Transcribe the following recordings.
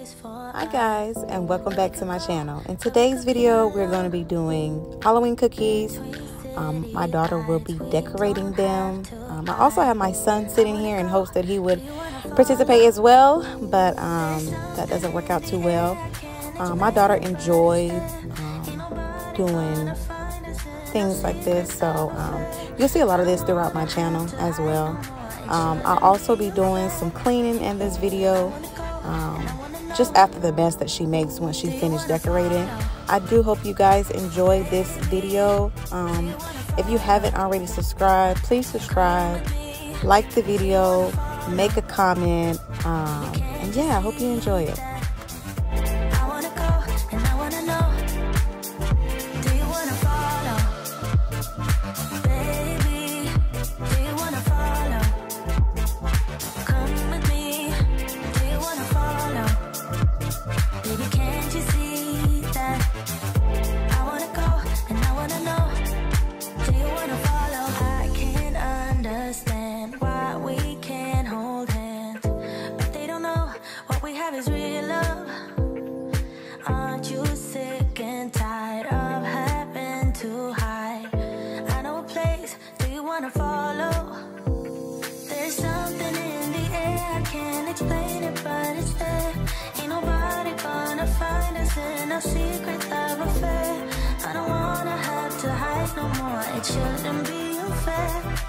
Hi guys and welcome back to my channel. In today's video we're going to be doing Halloween cookies. Um, my daughter will be decorating them. Um, I also have my son sitting here in hopes that he would participate as well but um, that doesn't work out too well. Uh, my daughter enjoyed um, doing things like this so um, you'll see a lot of this throughout my channel as well. Um, I'll also be doing some cleaning in this video um, just after the mess that she makes when she's finished decorating. I do hope you guys enjoy this video. Um, if you haven't already subscribed, please subscribe, like the video, make a comment, um, and yeah, I hope you enjoy it. Secret love affair. I know a place, don't explain it, but it's there. Ain't nobody gonna find us in our secrets that we're fair. I don't wanna have to hide no more. It shouldn't be unfair.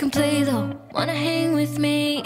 can play though. Wanna hang with me?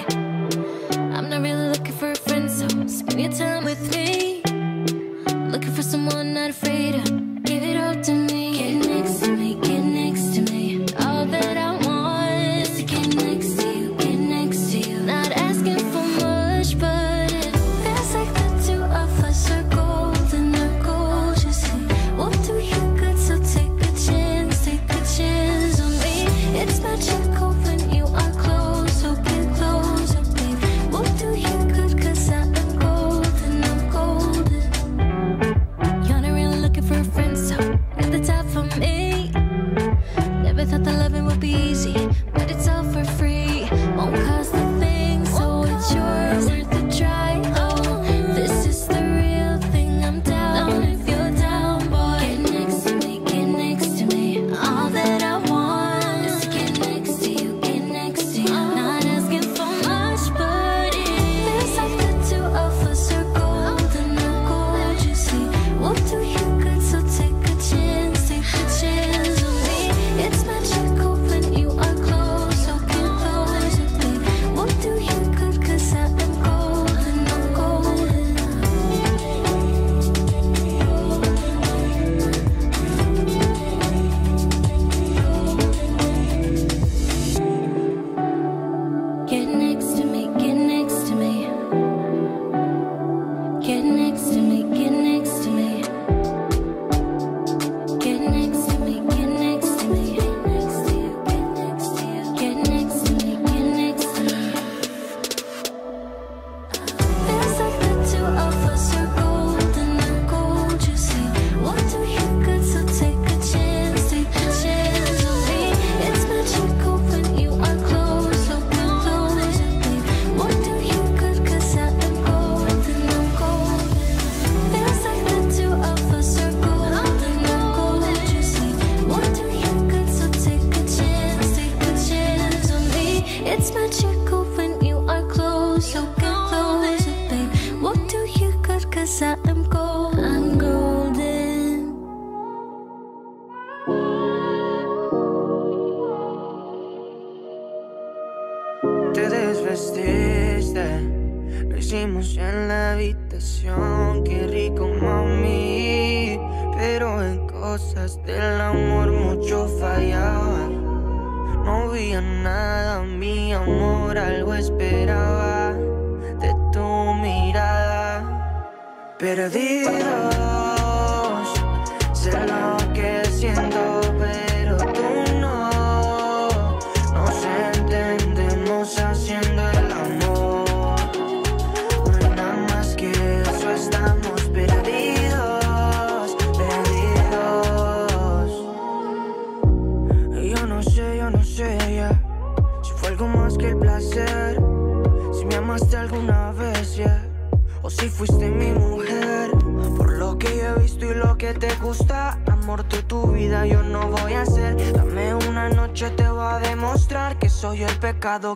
golden. Te desvestiste, lo hicimos en la habitación. Qué rico, mami, pero en cosas de la perdido.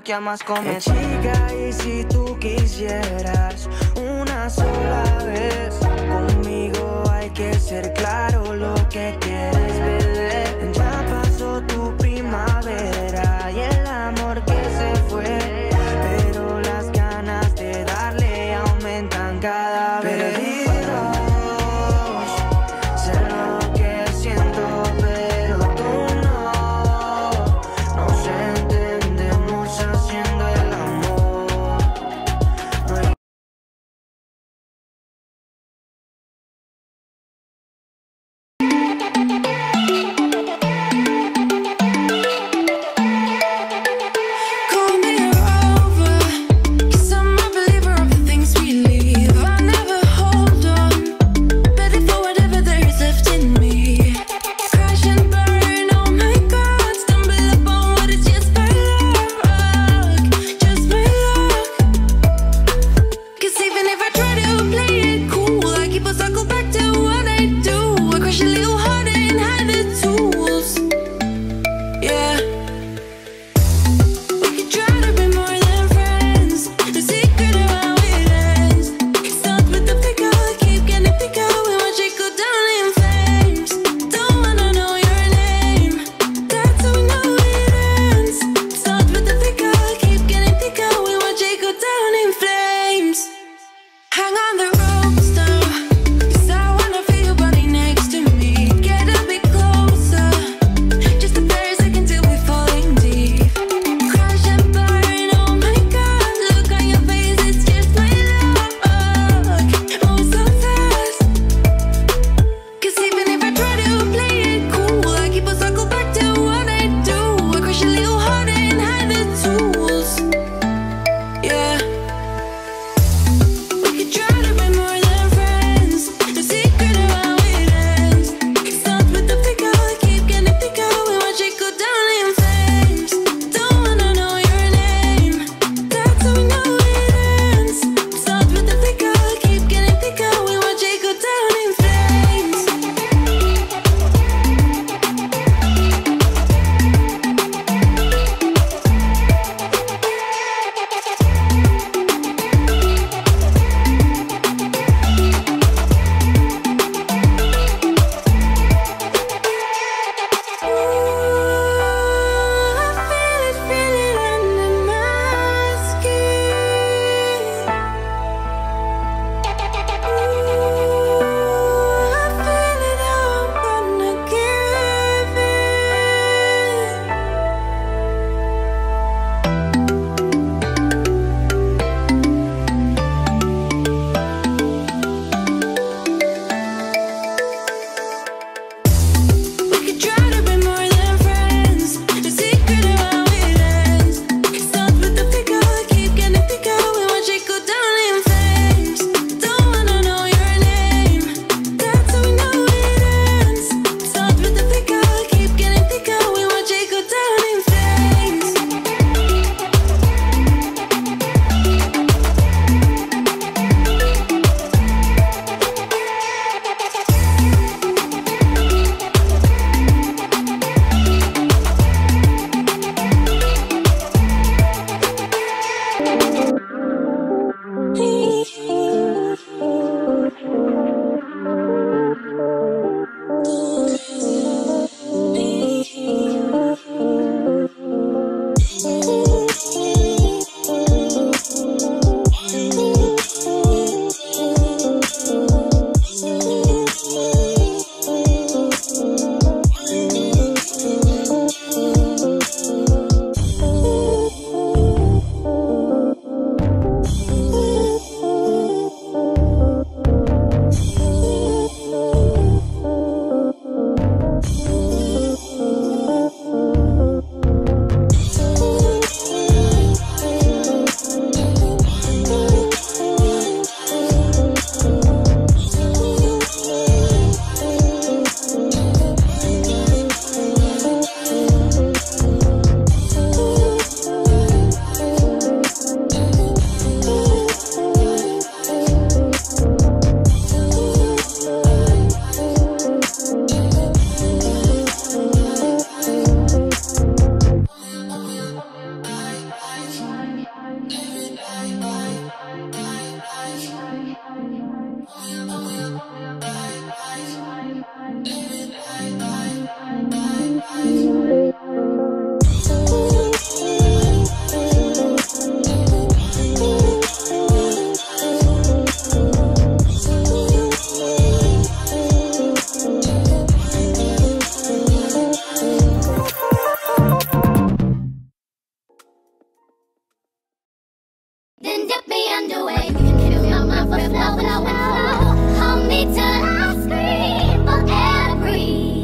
que amas come chica y si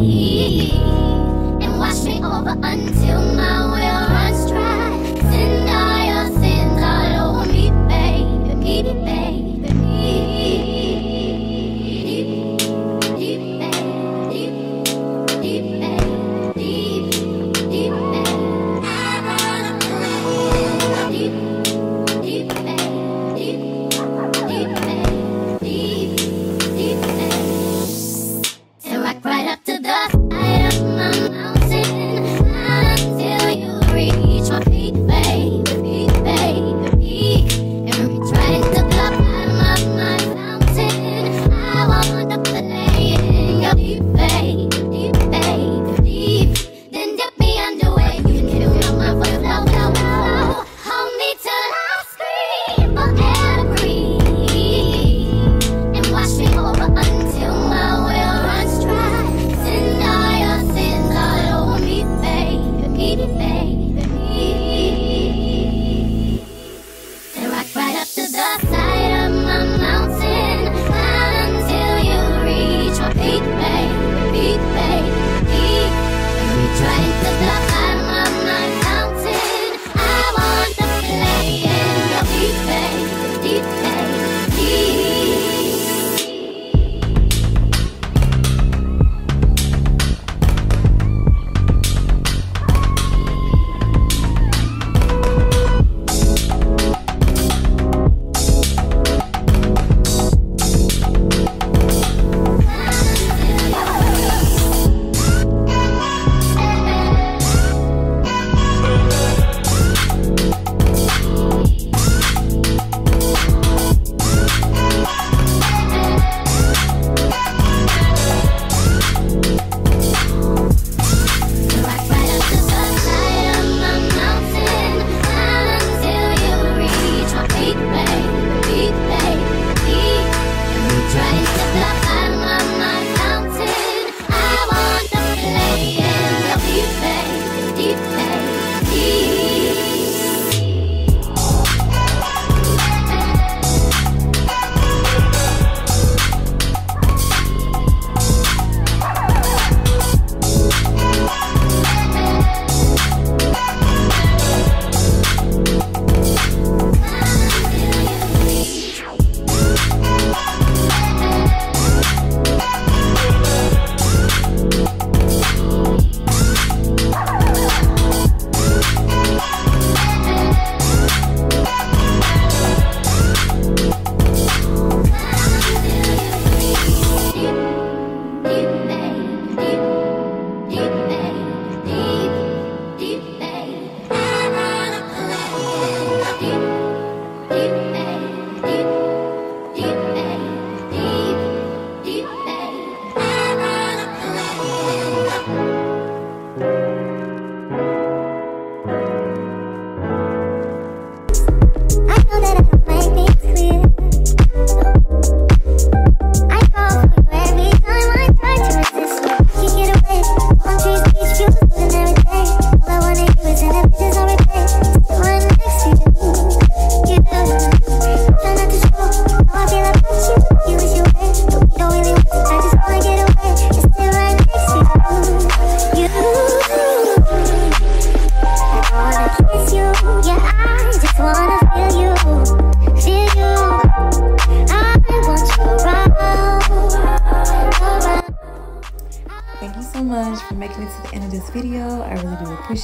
and wash me over until my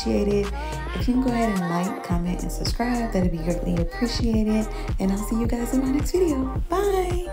If you can go ahead and like, comment, and subscribe, that'd be greatly appreciated. And I'll see you guys in my next video. Bye!